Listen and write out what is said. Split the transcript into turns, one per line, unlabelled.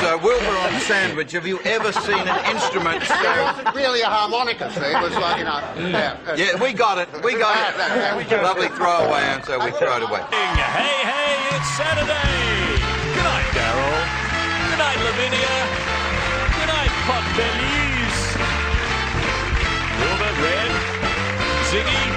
so, Wilbur on Sandwich, have you ever seen an instrument so...
It wasn't really a harmonica, see? It was like, you know... Mm. Yeah,
yeah we got it. We got it. Lovely throwaway answer. We throw it away.
Hey, hey, it's Saturday. Good night, Daryl. Good night, Lavinia. Good night, Potbellies. Wilbur Red. Ziggy.